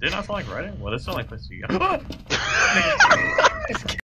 Didn't I sound like writing? Well, this sounds like place to go.